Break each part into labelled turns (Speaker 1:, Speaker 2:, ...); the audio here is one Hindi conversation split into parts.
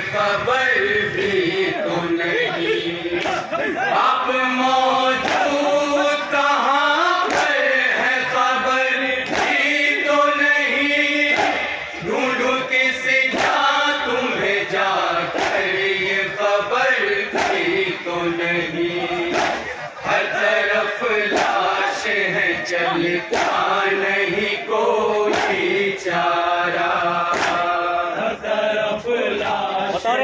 Speaker 1: खबर भी तो नहीं अब मौजूद कहाँ पर है खबर भी तो नहीं ढूंढू किसी जा तुम्हें जा कर ये खबर भी तो नहीं हर तरफ़ लाश है चलता नहीं।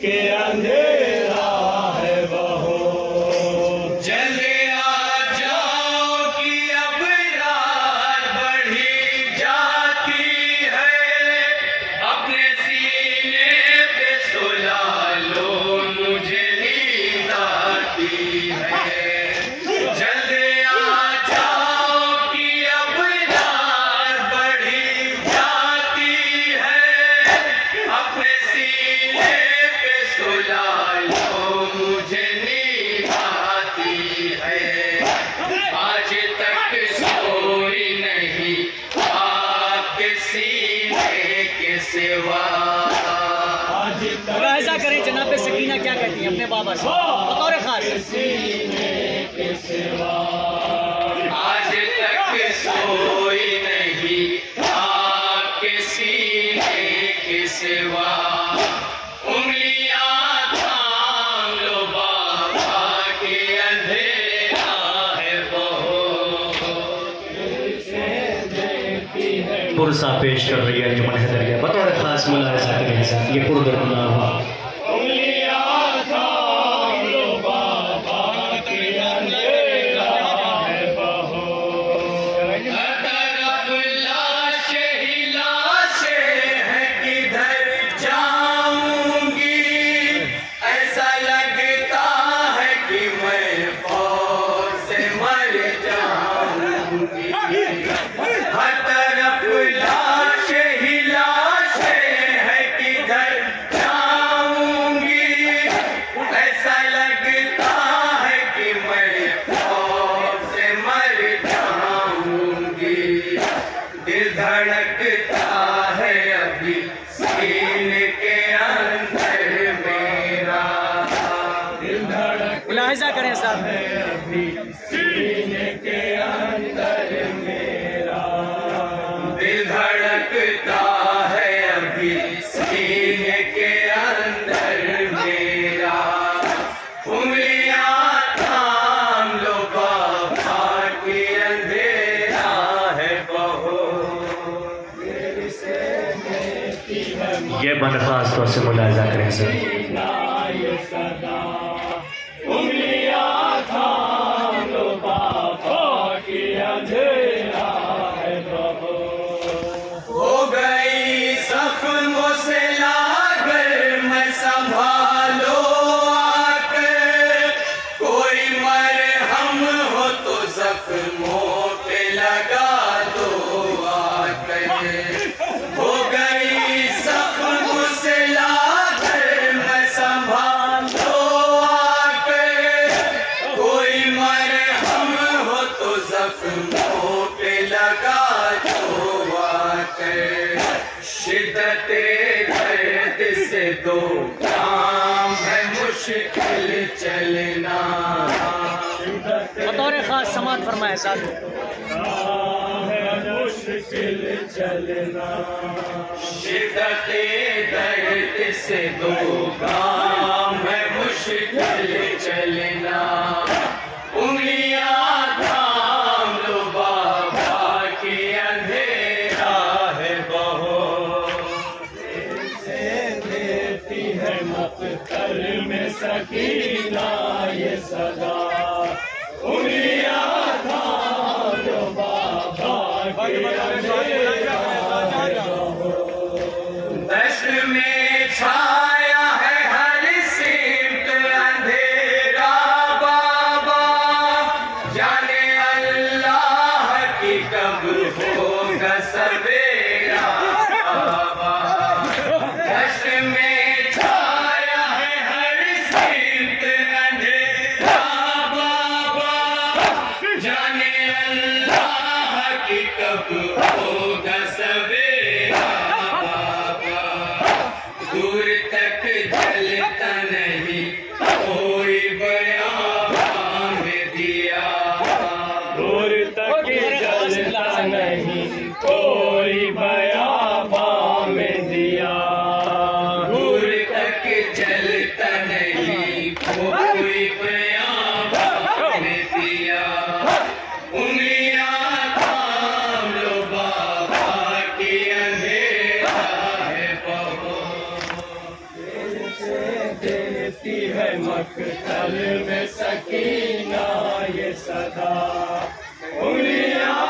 Speaker 1: के अंधेरे तो
Speaker 2: ऐसा करें जनाब सकीना क्या कहती है? अपने बाबा से। बतौर खास।
Speaker 1: आज तक सोई नहीं था किसी के सिवा।
Speaker 2: गुस्सा पेश कर रही है अंजुमन हैदरिया बतौर खास मुलाजा करें साथ ये
Speaker 1: पुरदर गुना हुआ।
Speaker 2: ये बात खास तौर से मुलायजा करें सर।
Speaker 1: दो काम है मुश्किल चलना।
Speaker 2: बतौर खास समाज फरमाए साथ।
Speaker 1: मुश्किल चलना। शिदत दर्द से दो काम है मुश्किल चलना। Quando tu for quer बरसती है मक्तल में सकीना ये सदा। उलिया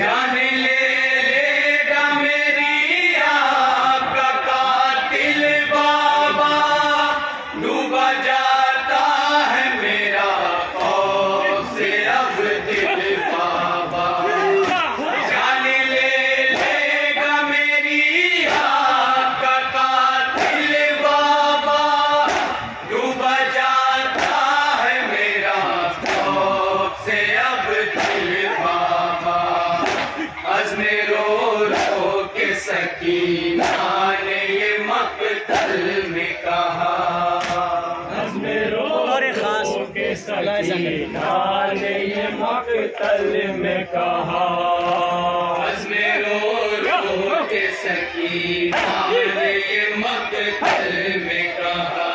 Speaker 1: Yeah. सकीना में कहा। ने ये में कहा। रो रो के सकी ने ये मकतल में कहा।